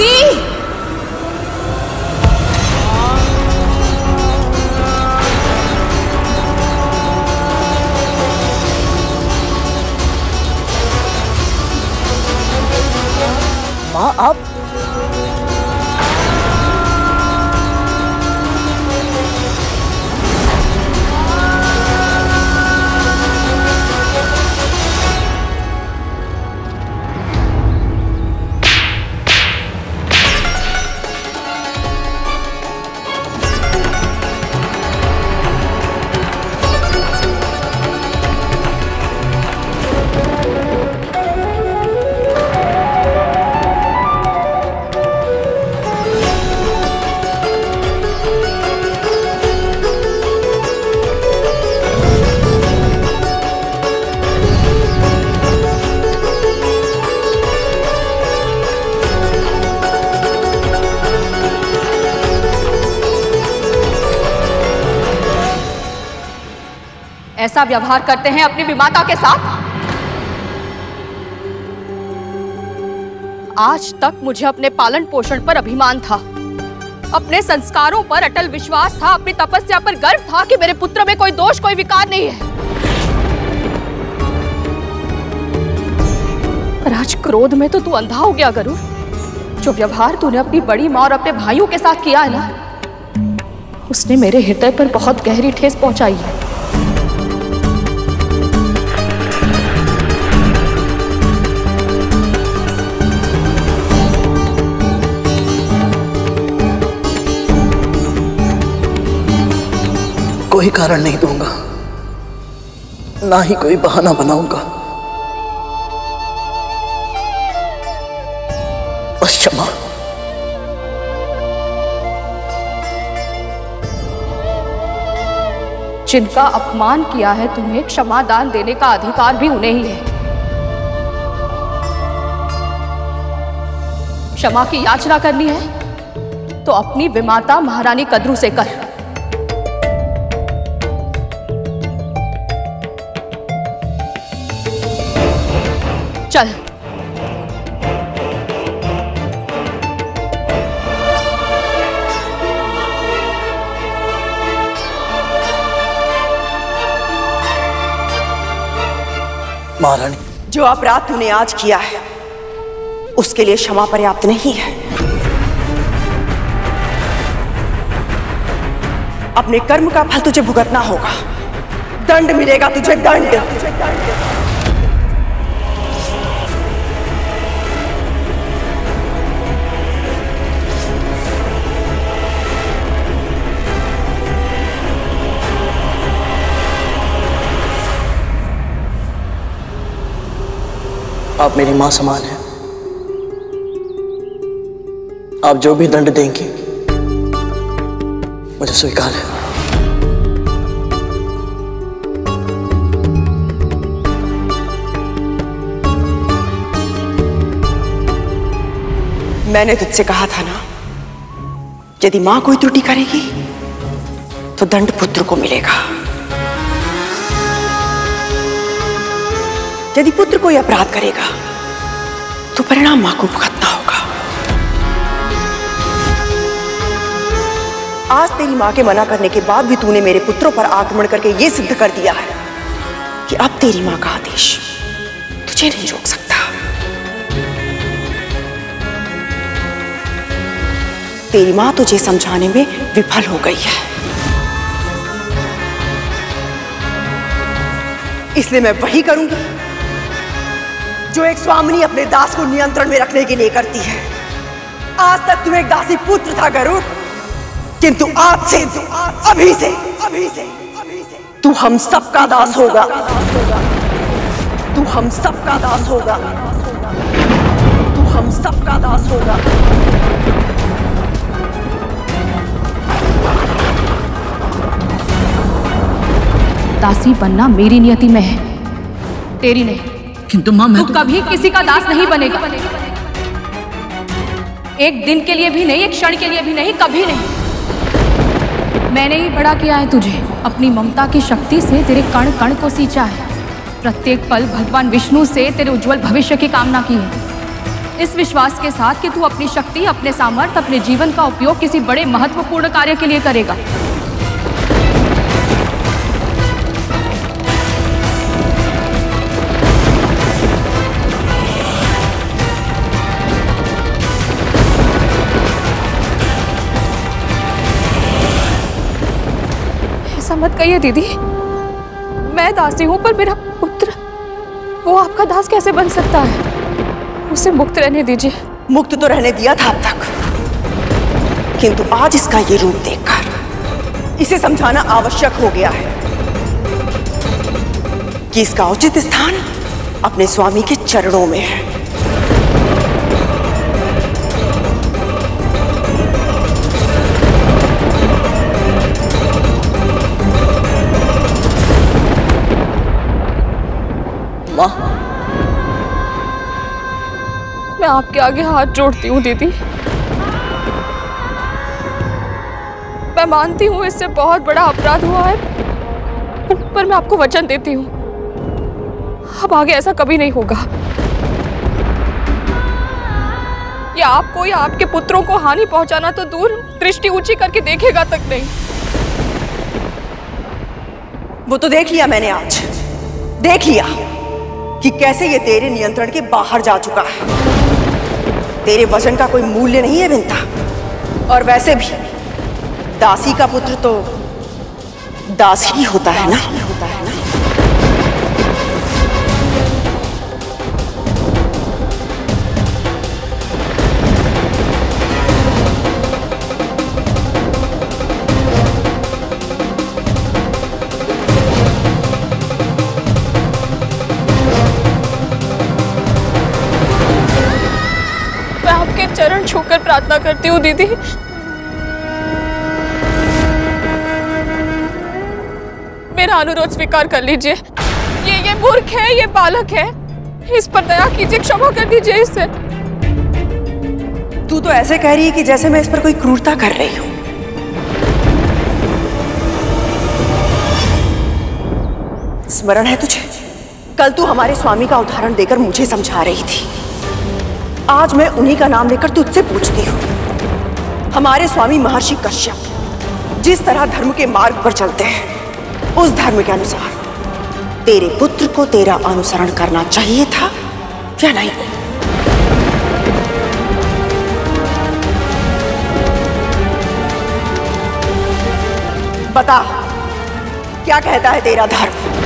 दीदी ऐसा व्यवहार करते हैं अपनी विमाता के साथ। आज तक मुझे अपने पालन पोषण पर अभिमान था। अपने संस्कारों पर अटल विश्वास था, अपनी तपस्या पर गर्व था कि मेरे पुत्र में कोई दोष, कोई विकार नहीं है। पर आज क्रोध में तो तू अंधा हो गया, गरुड़। जो व्यवहार तूने अपनी बड़ी माँ और अपने भाइयों के साथ किया है ना, उसने मेरे हृदय पर बहुत गहरी ठेस पहुंचाई है। कोई कारण नहीं दूँगा। ना ही कोई बहाना बनाऊँगा। बस क्षमा। जिनका अपमान किया है तुम्हें क्षमा दान देने का अधिकार भी उन्हें ही है। क्षमा की याचना करनी है तो अपनी विमाता महारानी कद्रू से कर। चल। महारानी। जो अपराध तूने आज किया है उसके लिए क्षमा पर्याप्त नहीं है। अपने कर्म का फल तुझे भुगतना होगा। दंड मिलेगा तुझे दंड। आप मेरी माँ समान हैं। आप जो भी दंड देंगी, मुझे स्वीकार है। मैंने तुझसे कहा था ना, यदि माँ कोई त्रुटि करेगी तो दंड पुत्र को मिलेगा। यदि पुत्र कोई अपराध करेगा तो परिणाम माँ को भुगतना होगा। आज तेरी माँ के मना करने के बाद भी तूने मेरे पुत्रों पर आक्रमण करके यह सिद्ध कर दिया है कि अब तेरी माँ का आदेश तुझे नहीं रोक सकता। तेरी माँ तुझे समझाने में विफल हो गई है। इसलिए मैं वही करूँगी। जो एक स्वामिनी अपने दास को नियंत्रण में रखने के लिए करती है। आज तक तू एक दासी पुत्र था, गरुड़। किंतु आज से, अभी से अभी से तू हम सबका दास होगा। तू हम सबका दास होगा। तू हम सबका दास होगा। दासी बनना मेरी नियति में है। तेरी नहीं। किंतु माँ मैं तू कभी किसी का दास नहीं बनेगा। एक दिन के लिए भी नहीं एक क्षण के लिए भी नहीं कभी नहीं। मैंने ही बड़ा किया है तुझे। अपनी ममता की शक्ति से तेरे कण कण को सींचा है। प्रत्येक पल भगवान विष्णु से तेरे उज्जवल भविष्य की कामना की है। इस विश्वास के साथ कि तू अपनी शक्ति अपने सामर्थ्य अपने जीवन का उपयोग किसी बड़े महत्वपूर्ण कार्य के लिए करेगा। मत कहिए दीदी। मैं दासी हूँ, पर मेरा पुत्र, वो आपका दास कैसे बन सकता है? उसे मुक्त रहने दीजिए। मुक्त तो रहने दिया था अब तक। किंतु आज इसका ये रूप देखकर, इसे समझाना आवश्यक हो गया है कि इसका उचित स्थान अपने स्वामी के चरणों में है। माँ मैं आपके आगे हाथ जोड़ती हूँ, दीदी। मैं मानती हूँ, इससे बहुत बड़ा अपराध हुआ है, पर मैं आपको वचन देती हूँ। अब आगे ऐसा कभी नहीं होगा। या आपको या आपके पुत्रों को हानि पहुंचाना तो दूर दृष्टि ऊँची करके देखेगा तक नहीं। वो तो देख लिया मैंने आज। देख लिया। कि कैसे ये तेरे नियंत्रण के बाहर जा चुका है? तेरे वज़न का कोई मूल्य नहीं है बिंता और वैसे भी, दासी का पुत्र तो दास ही होता है ना? होता है चरण छूकर प्रार्थना करती हूँ, दीदी। मेरा अनुरोध स्वीकार कर लीजिए। ये ये मूर्ख है, ये बालक है। इस पर दया कीजिए, क्षमा कर दीजिए इसे। तू तो ऐसे कह रही है कि जैसे मैं इस पर कोई क्रूरता कर रही हूँ। स्मरण है तुझे? कल तू हमारे स्वामी का उदाहरण देकर मुझे समझा रही थी। आज मैं उन्हीं का नाम लेकर तुझसे पूछती हूँ। हमारे स्वामी महर्षि कश्यप जिस तरह धर्म के मार्ग पर चलते हैं, उस धर्म के अनुसार तेरे पुत्र को तेरा अनुसरण करना चाहिए था या नहीं? बता, क्या कहता है तेरा धर्म?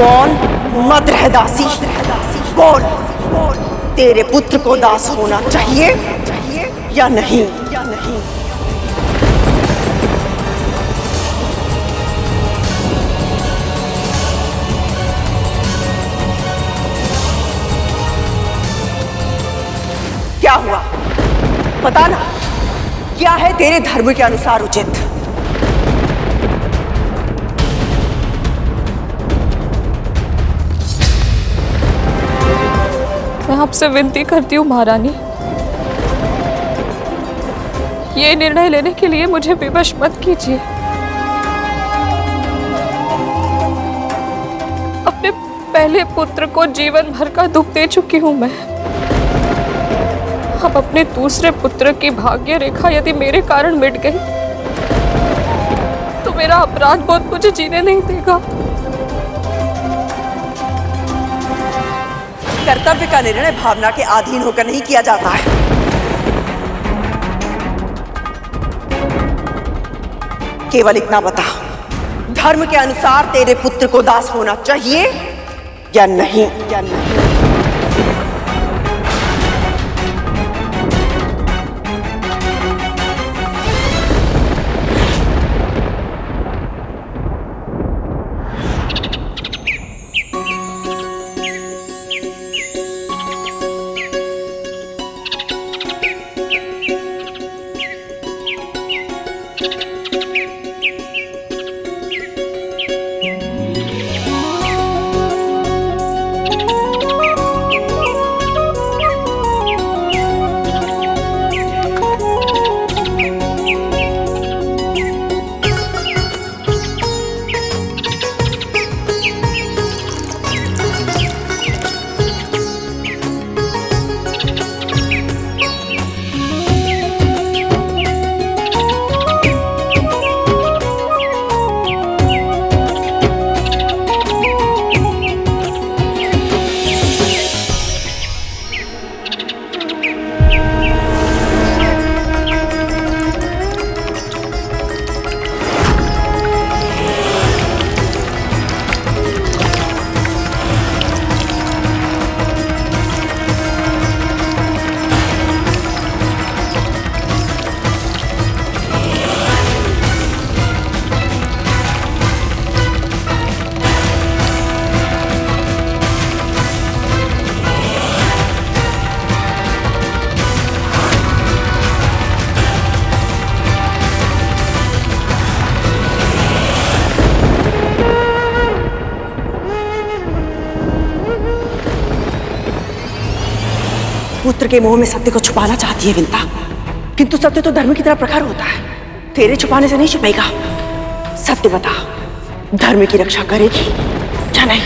मौन मत रह दासी बोल, तेरे पुत्र को दास होना चाहिए या नहीं? या नहीं क्या हुआ? बता ना, क्या है तेरे धर्म के अनुसार उचित? मैं आपसे विनती करती हूँ, महारानी। ये निर्णय लेने के लिए मुझे विवश मत कीजिए। अपने पहले पुत्र को जीवन भर का दुख दे चुकी हूँ मैं। अब अपने दूसरे पुत्र की भाग्य रेखा यदि मेरे कारण मिट गई तो मेरा अपराध बोध मुझे जीने नहीं देगा। कर्तव्य का निर्णय भावना के अधीन होकर नहीं किया जाता है। केवल इतना बता धर्म के अनुसार तेरे पुत्र को दास होना चाहिए या नहीं? या नहीं? के मुँह में सत्य को छुपाना चाहती है विंता। किंतु सत्य तो धर्म की तरह प्रखर होता है। तेरे छुपाने से नहीं छुपेगा। सत्य बता, धर्म की रक्षा करेगी या नहीं?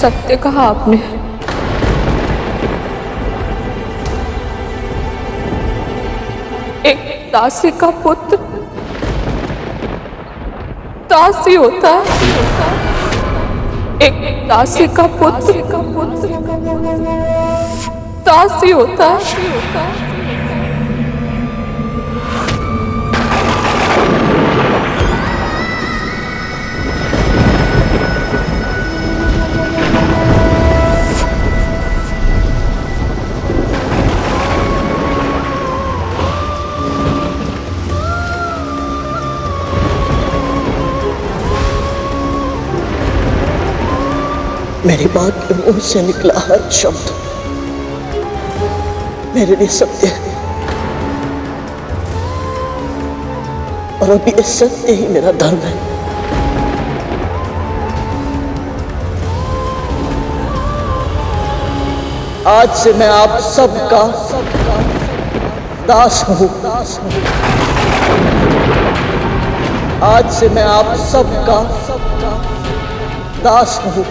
सत्य कहा आपने? दासी का पुत्र। दासी होता है। एक दासी का पुत्र का पुत्र। दासी होता है। मेरी माँ के मुँह से निकला हर शब्द। मेरे लिए सत्य है। और अब ये सत्य ही मेरा धर्म है। आज से मैं आप सबका सबका दास हूँ। दास हूँ आज से मैं आप सबका सबका दास हूँ।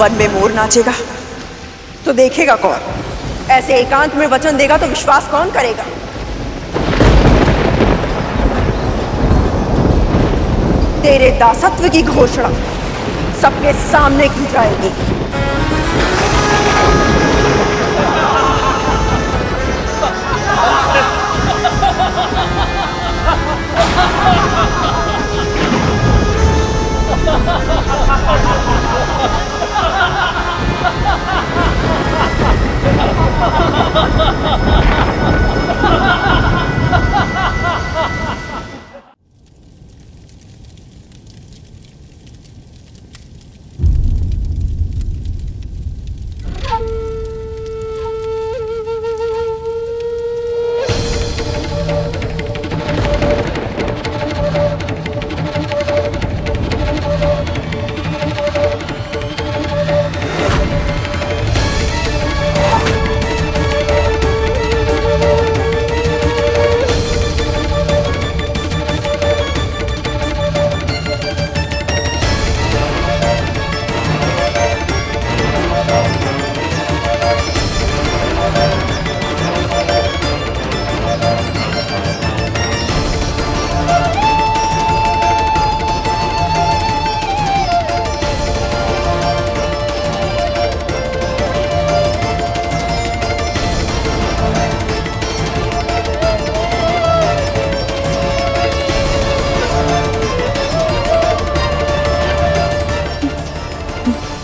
वन में मोर नाचेगा तो देखेगा कौन? ऐसे एकांत में वचन देगा तो विश्वास कौन करेगा? तेरे दासत्व की घोषणा सबके सामने की जाएगी।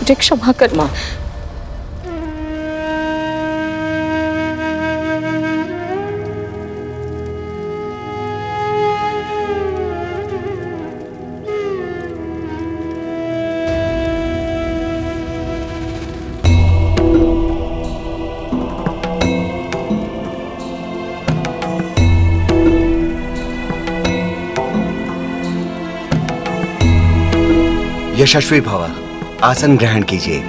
मुझे क्षमा कर माँ। यशस्वी भव आसन ग्रहण कीजिए।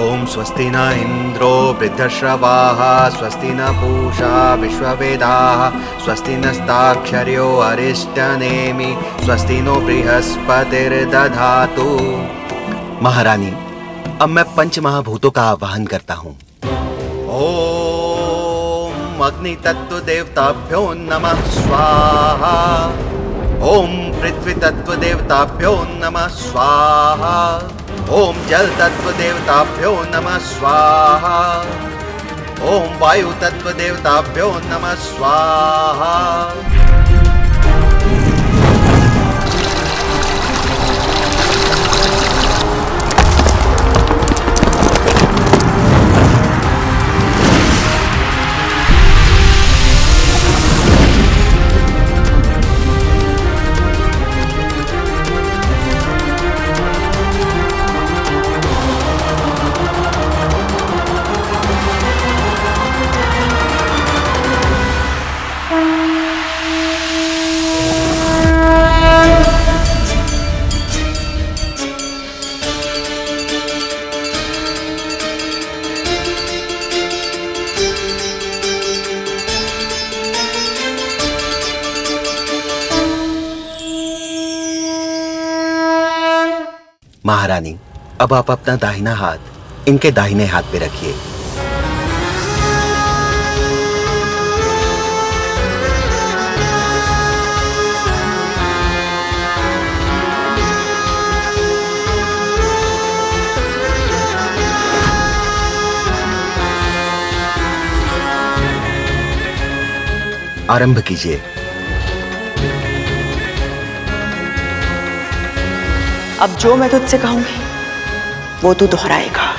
ओम स्वस्ति न इंद्रो वृद्धश्रवाः स्वस्ति न पूषा विश्ववेदाः स्वस्ति नस्ताक्षर्यो अरिष्टनेमि स्वस्ति नो बृहस्पतिर्दधातु। महारानी अब मैं पंच महाभूतों का आवाहन करता हूँ। ओम अग्नि तत्व देवताभ्यो नमः, स्वाहा। ओम पृथ्वी तत्व देवताभ्यो नमः, स्वाहा। ओम जल तत्व देवताभ्यो नमः, स्वाहा। ओम वायु तत्व देवताभ्यो नमः, स्वाहा। अब आप अपना दाहिना हाथ इनके दाहिने हाथ पे रखिए। आरंभ कीजिए। अब जो मैं तुझसे कहूँगी वो तू दोहराएगा।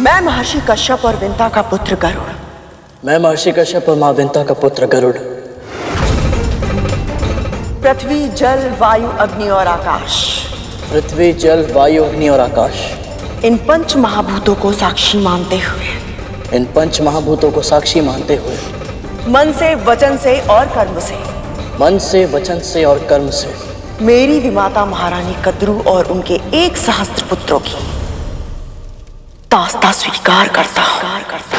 मैं महर्षि कश्यप और विंता का पुत्र गरुड़। मैं महर्षि कश्यप और माँ विंता का पुत्र गरुड़। पृथ्वी जल वायु अग्नि और आकाश। पृथ्वी जल वायु अग्नि और आकाश। इन पंच महाभूतों को साक्षी मानते हुए। इन पंच महाभूतों को साक्षी मानते हुए। मन से वचन से और कर्म से। मन से वचन से और कर्म से। मेरी विमाता महारानी कद्रू और उनके एक सहस्त्र पुत्रों की दास्ता स्वीकार करता हूँ। करता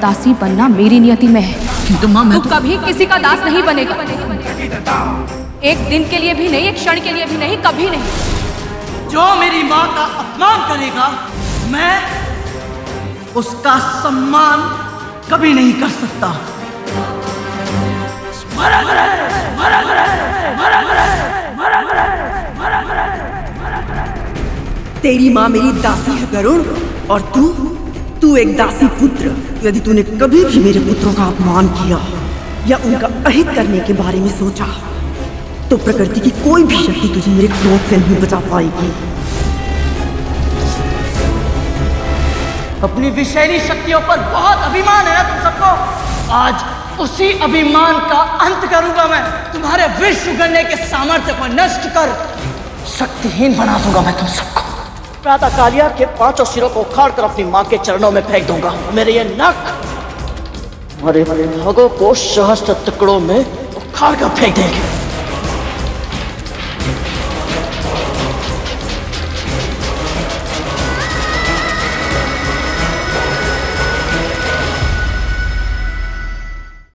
दासी बनना मेरी नियति में है। तू कभी किसी का दास नहीं बनेगा। एक दिन के लिए भी नहीं एक क्षण के लिए भी नहीं कभी नहीं। जो मेरी माँ का अपमान करेगा मैं उसका सम्मान कभी नहीं कर सकता। स्मरण स्मरण। तेरी माँ मेरी दासी है गरुड़ और तू तू एक दासी पुत्र। यदि तूने कभी भी मेरे पुत्रों का अपमान किया या उनका अहित करने के बारे में सोचा तो प्रकृति की कोई भी शक्ति तुझे मेरे क्रोध से नहीं बचा पाएगी। अपनी विषैली शक्तियों पर बहुत अभिमान है ना तुम सबको? आज उसी अभिमान का अंत करूँगा मैं। तुम्हारे विश्व गणने के सामर्थ्य को नष्ट कर शक्तिहीन बना दूँगा मैं तुम सबको। प्रातः कालिया के पाँचों सिरों को उखाड़ कर अपनी माँ के चरणों में फेंक दूँगा। मेरे ये नख हमारे भगों को सहस्त्र टुकड़ों में उखाड़ कर फेंक देंगे।